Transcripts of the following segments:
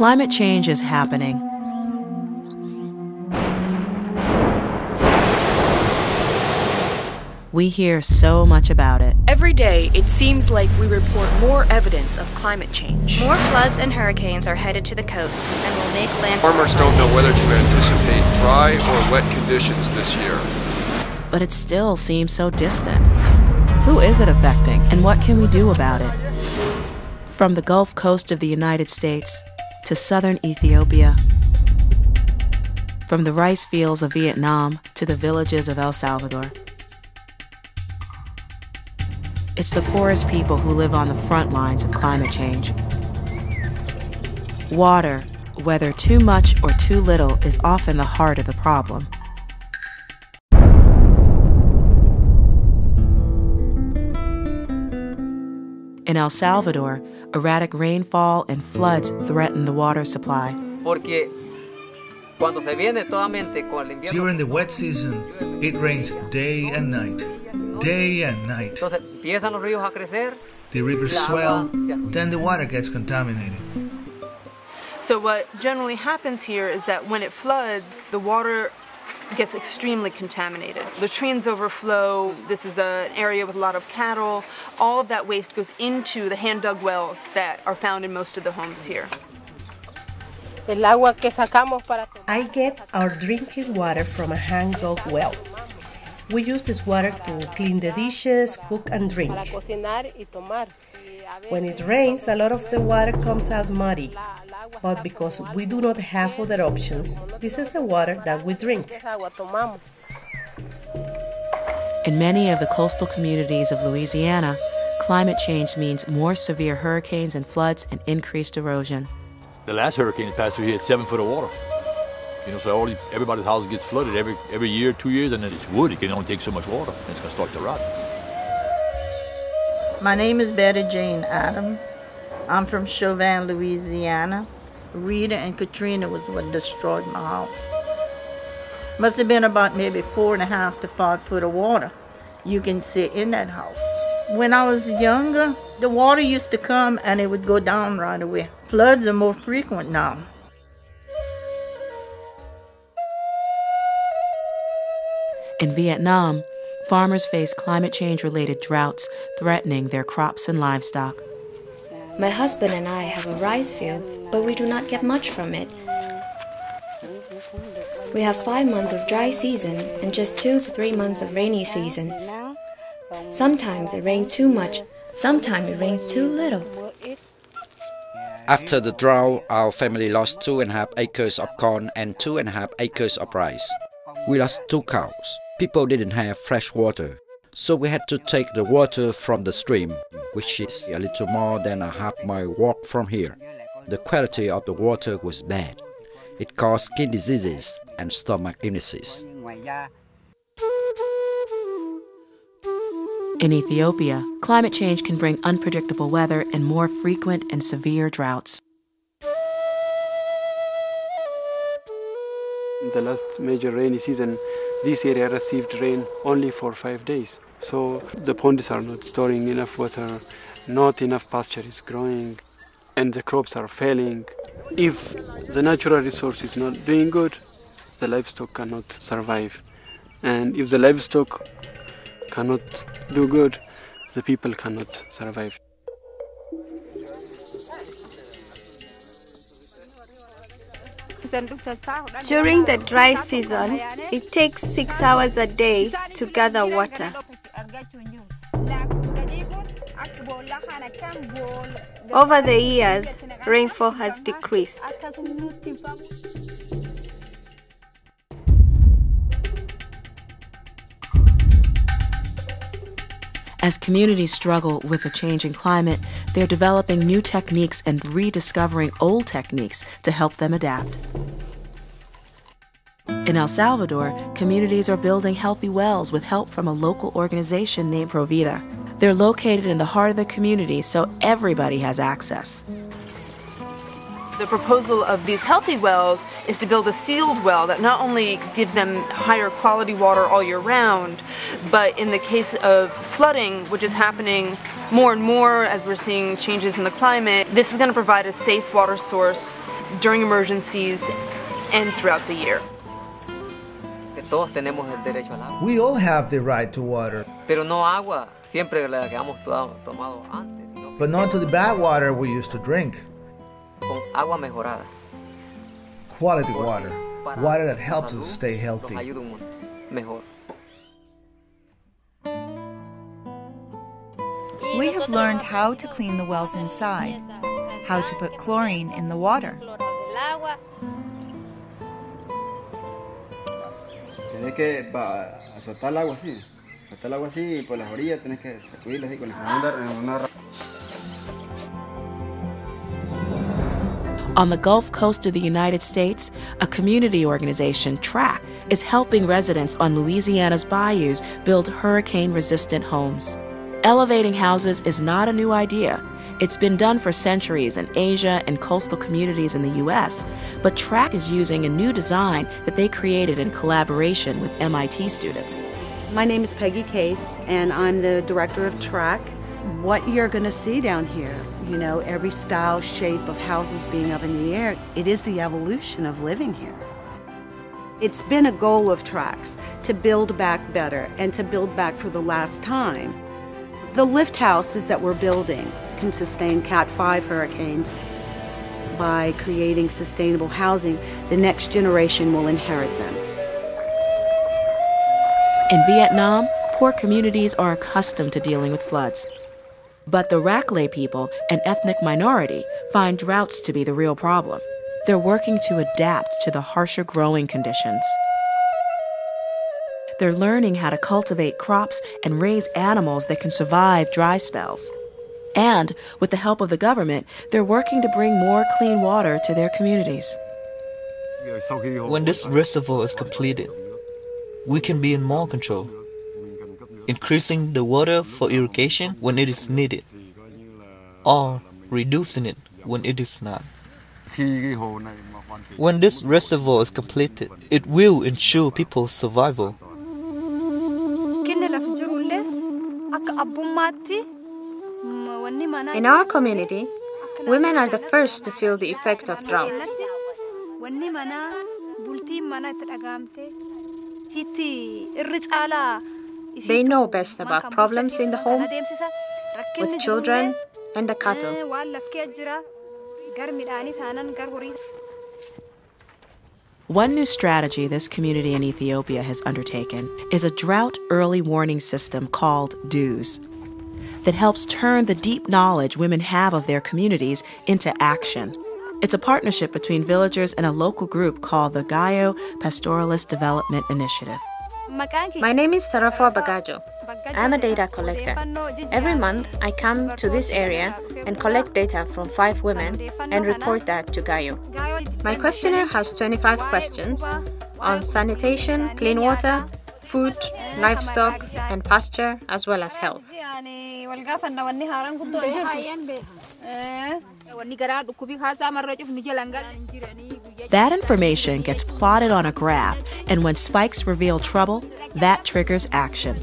Climate change is happening. We hear so much about it. Every day, it seems like we report more evidence of climate change. More floods and hurricanes are headed to the coast and will make land. Farmers don't know whether to anticipate dry or wet conditions this year. But it still seems so distant. Who is it affecting, and what can we do about it? From the Gulf Coast of the United States to southern Ethiopia, from the rice fields of Vietnam to the villages of El Salvador. It's the poorest people who live on the front lines of climate change. Water, whether too much or too little, is often the heart of the problem. In El Salvador, erratic rainfall and floods threaten the water supply. During the wet season, it rains day and night day and night. The rivers swell, then the water gets contaminated. So what generally happens here is that when it floods, the water gets extremely contaminated. Latrines overflow, this is an area with a lot of cattle. All of that waste goes into the hand-dug wells that are found in most of the homes here. I get our drinking water from a hand-dug well. We use this water to clean the dishes, cook, and drink. When it rains, a lot of the water comes out muddy. But because we do not have other options, this is the water that we drink. In many of the coastal communities of Louisiana, climate change means more severe hurricanes and floods and increased erosion. The last hurricane that passed through here had seven foot of water. You know, so all, everybody's house gets flooded every every year, two years, and then it's wood. It can only take so much water, and it's going to start to rot. My name is Betty Jane Adams. I'm from Chauvin, Louisiana. Rita and Katrina was what destroyed my house. Must have been about maybe four and a half to five foot of water you can sit in that house. When I was younger, the water used to come and it would go down right away. Floods are more frequent now. In Vietnam, farmers face climate change related droughts threatening their crops and livestock. My husband and I have a rice field, but we do not get much from it. We have five months of dry season and just two to three months of rainy season. Sometimes it rains too much, sometimes it rains too little. After the drought, our family lost two and a half acres of corn and two and a half acres of rice. We lost two cows people didn't have fresh water, so we had to take the water from the stream, which is a little more than a half mile walk from here. The quality of the water was bad. It caused skin diseases and stomach illnesses. In Ethiopia, climate change can bring unpredictable weather and more frequent and severe droughts. The last major rainy season, this area received rain only for five days. So the ponds are not storing enough water, not enough pasture is growing, and the crops are failing. If the natural resource is not doing good, the livestock cannot survive. And if the livestock cannot do good, the people cannot survive. During the dry season, it takes six hours a day to gather water. Over the years, rainfall has decreased. As communities struggle with a changing climate, they're developing new techniques and rediscovering old techniques to help them adapt. In El Salvador, communities are building healthy wells with help from a local organization named Provida. They're located in the heart of the community so everybody has access. The proposal of these healthy wells is to build a sealed well that not only gives them higher quality water all year round, but in the case of flooding, which is happening more and more as we're seeing changes in the climate, this is going to provide a safe water source during emergencies and throughout the year. We all have the right to water. Pero no agua, siempre la que hemos tomado antes. But not to the bad water we used to drink. Con agua mejorada. Quality water. Water that helps us stay healthy. Mejor. We have learned how to clean the wells inside, how to put chlorine in the water. Tienes que azotar el agua así, azotar el agua así y por las orillas tienes que sacudirla así con la On the Gulf Coast of the United States, a community organization, TRAC, is helping residents on Louisiana's bayous build hurricane resistant homes. Elevating houses is not a new idea. It's been done for centuries in Asia and coastal communities in the US, but TRAC is using a new design that they created in collaboration with MIT students. My name is Peggy Case, and I'm the director of TRAC. What you're going to see down here, you know, every style, shape of houses being up in the air, it is the evolution of living here. It's been a goal of TRAC's to build back better and to build back for the last time. The lift houses that we're building can sustain Cat 5 hurricanes. By creating sustainable housing, the next generation will inherit them. In Vietnam, poor communities are accustomed to dealing with floods. But the Raglai people, an ethnic minority, find droughts to be the real problem. They're working to adapt to the harsher growing conditions. They're learning how to cultivate crops and raise animals that can survive dry spells. And, with the help of the government, they're working to bring more clean water to their communities. When this reservoir is completed, we can be in more control, increasing the water for irrigation when it is needed, or reducing it when it is not. When this reservoir is completed, it will ensure people's survival. In our community, women are the first to feel the effect of drought. They know best about problems in the home, with children and the cattle. One new strategy this community in Ethiopia has undertaken is a drought early warning system called DEWS that helps turn the deep knowledge women have of their communities into action. It's a partnership between villagers and a local group called the Gayo Pastoralist Development Initiative. My name is Sarafo Bagajo. I'm a data collector. Every month, I come to this area and collect data from five women and report that to Gayo. My questionnaire has 25 questions on sanitation, clean water, food, livestock, and pasture, as well as health. That information gets plotted on a graph, and when spikes reveal trouble, that triggers action.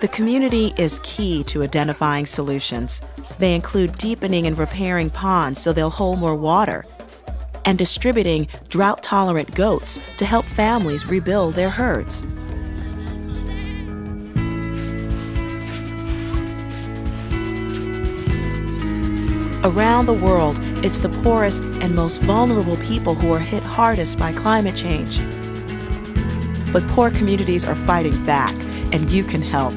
The community is key to identifying solutions. They include deepening and repairing ponds so they'll hold more water, and distributing drought tolerant goats to help families rebuild their herds. Around the world, it's the poorest and most vulnerable people who are hit hardest by climate change. But poor communities are fighting back, and you can help.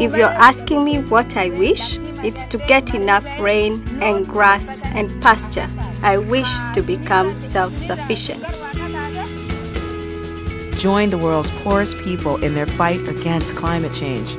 If you're asking me what I wish, it's to get enough rain and grass and pasture. I wish to become self sufficient. Join the world's poorest people in their fight against climate change.